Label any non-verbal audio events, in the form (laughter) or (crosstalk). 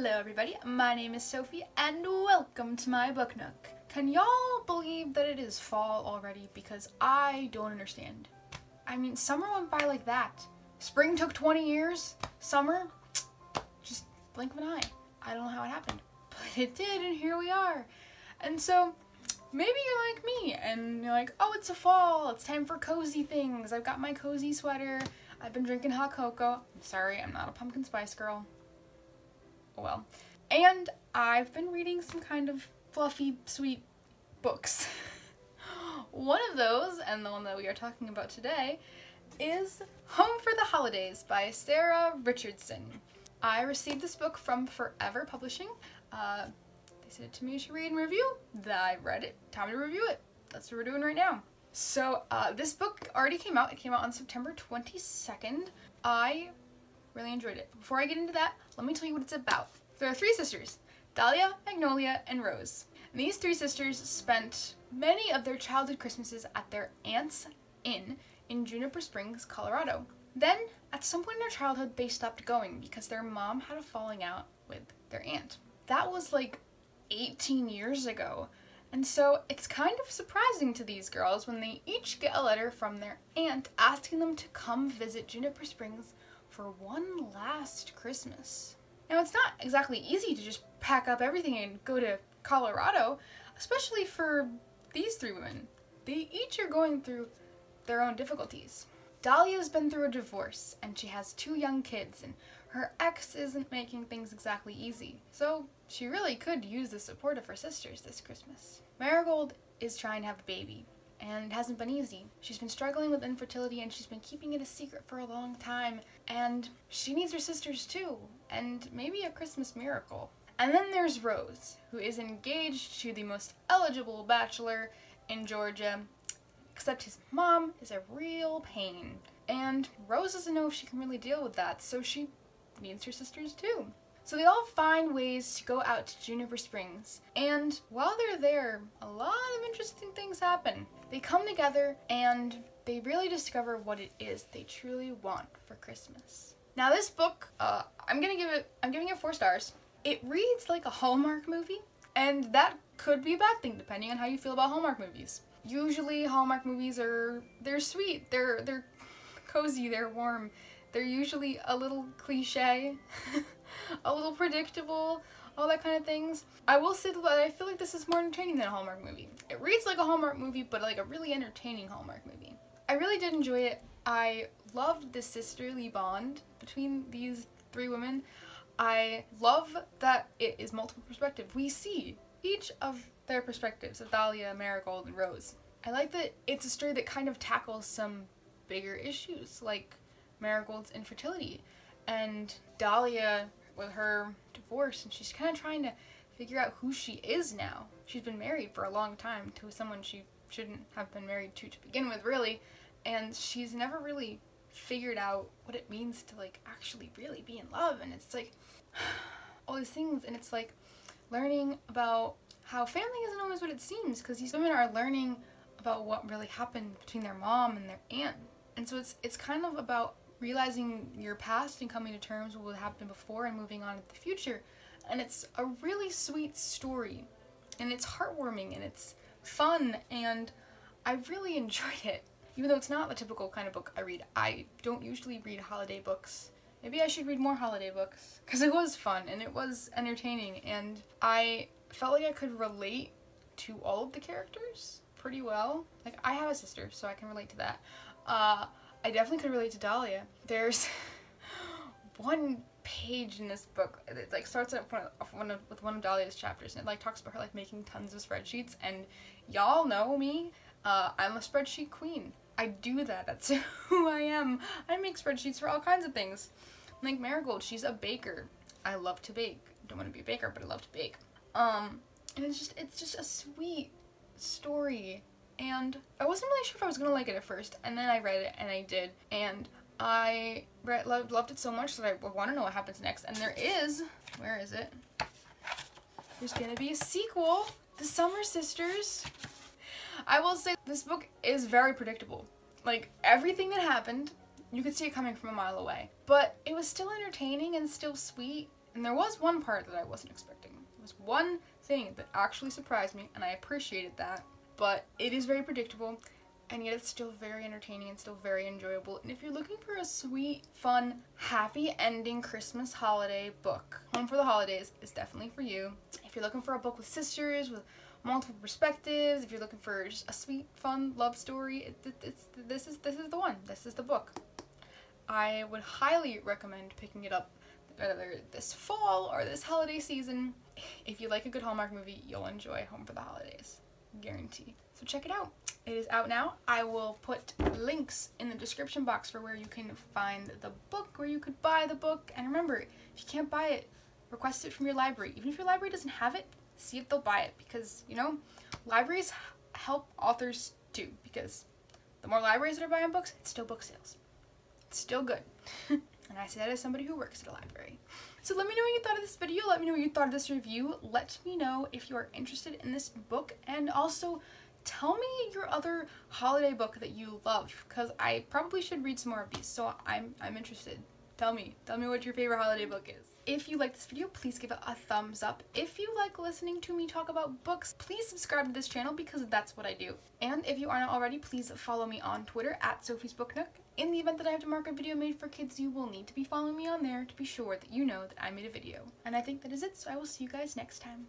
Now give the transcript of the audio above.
Hello everybody, my name is Sophie and welcome to my book nook. Can y'all believe that it is fall already? Because I don't understand. I mean, summer went by like that. Spring took 20 years, summer, just blink of an eye. I don't know how it happened, (laughs) but it did and here we are. And so, maybe you're like me and you're like, oh, it's a fall, it's time for cozy things. I've got my cozy sweater, I've been drinking hot cocoa. I'm sorry, I'm not a pumpkin spice girl well. And I've been reading some kind of fluffy, sweet books. (laughs) one of those, and the one that we are talking about today, is Home for the Holidays by Sara Richardson. I received this book from Forever Publishing. Uh, they sent it to me to read and review. I read it. Time to review it. That's what we're doing right now. So uh, this book already came out. It came out on September 22nd. I Really enjoyed it. Before I get into that, let me tell you what it's about. There are three sisters, Dahlia, Magnolia, and Rose. And these three sisters spent many of their childhood Christmases at their aunt's inn in Juniper Springs, Colorado. Then, at some point in their childhood, they stopped going because their mom had a falling out with their aunt. That was like 18 years ago. And so it's kind of surprising to these girls when they each get a letter from their aunt asking them to come visit Juniper Springs for one last Christmas. Now, it's not exactly easy to just pack up everything and go to Colorado, especially for these three women. They each are going through their own difficulties. Dahlia's been through a divorce, and she has two young kids, and her ex isn't making things exactly easy, so she really could use the support of her sisters this Christmas. Marigold is trying to have a baby, and it hasn't been easy. She's been struggling with infertility and she's been keeping it a secret for a long time. And she needs her sisters too, and maybe a Christmas miracle. And then there's Rose, who is engaged to the most eligible bachelor in Georgia, except his mom is a real pain. And Rose doesn't know if she can really deal with that, so she needs her sisters too. So they all find ways to go out to Juniper Springs. And while they're there, a lot of interesting things happen. They come together and they really discover what it is they truly want for Christmas. Now this book, uh, I'm gonna give it, I'm giving it four stars. It reads like a Hallmark movie, and that could be a bad thing depending on how you feel about Hallmark movies. Usually Hallmark movies are, they're sweet, they're, they're cozy, they're warm. They're usually a little cliche. (laughs) a little predictable, all that kind of things. I will say that I feel like this is more entertaining than a Hallmark movie. It reads like a Hallmark movie, but like a really entertaining Hallmark movie. I really did enjoy it. I loved the sisterly bond between these three women. I love that it is multiple perspective. We see each of their perspectives of Dahlia, Marigold, and Rose. I like that it's a story that kind of tackles some bigger issues like Marigold's infertility. And Dahlia with her divorce and she's kind of trying to figure out who she is now. She's been married for a long time to someone she shouldn't have been married to to begin with, really, and she's never really figured out what it means to like actually really be in love. And it's like (sighs) all these things. And it's like learning about how family isn't always what it seems because these women are learning about what really happened between their mom and their aunt. And so it's it's kind of about realizing your past and coming to terms with what happened before and moving on to the future. And it's a really sweet story. And it's heartwarming and it's fun and I really (laughs) enjoyed it. Even though it's not the typical kind of book I read. I don't usually read holiday books. Maybe I should read more holiday books. Because it was fun and it was entertaining and I felt like I could relate to all of the characters pretty well. Like I have a sister so I can relate to that. Uh, I definitely could relate to Dahlia. There's (laughs) one page in this book it like starts at one of, with one of Dahlia's chapters and it like talks about her like making tons of spreadsheets and y'all know me uh, I'm a spreadsheet queen. I do that that's (laughs) who I am. I make spreadsheets for all kinds of things. Like Marigold she's a baker. I love to bake. Don't want to be a baker but I love to bake. Um and it's just it's just a sweet story and I wasn't really sure if I was gonna like it at first and then I read it and I did and I loved, loved it so much that I want to know what happens next and there is where is it there's gonna be a sequel the Summer Sisters I will say this book is very predictable like everything that happened you could see it coming from a mile away but it was still entertaining and still sweet And there was one part that I wasn't expecting. There was one thing that actually surprised me, and I appreciated that. But it is very predictable, and yet it's still very entertaining and still very enjoyable. And if you're looking for a sweet, fun, happy ending Christmas holiday book, Home for the Holidays is definitely for you. If you're looking for a book with sisters, with multiple perspectives, if you're looking for just a sweet, fun love story, it, it, this is this is the one. This is the book. I would highly recommend picking it up whether this fall or this holiday season. If you like a good Hallmark movie, you'll enjoy Home for the Holidays. Guarantee. So check it out. It is out now. I will put links in the description box for where you can find the book, where you could buy the book. And remember, if you can't buy it, request it from your library. Even if your library doesn't have it, see if they'll buy it because, you know, libraries help authors too because the more libraries that are buying books, it's still book sales. It's still good. (laughs) and I say that as somebody who works at a library. So let me know what you thought of this video. Let me know what you thought of this review. Let me know if you are interested in this book and also tell me your other holiday book that you love because I probably should read some more of these. So I'm, I'm interested. Tell me. Tell me what your favorite holiday book is. If you like this video, please give it a thumbs up. If you like listening to me talk about books, please subscribe to this channel because that's what I do. And if you aren't already, please follow me on Twitter at Sophie's Book Nook. In the event that I have to mark a video made for kids, you will need to be following me on there to be sure that you know that I made a video. And I think that is it, so I will see you guys next time.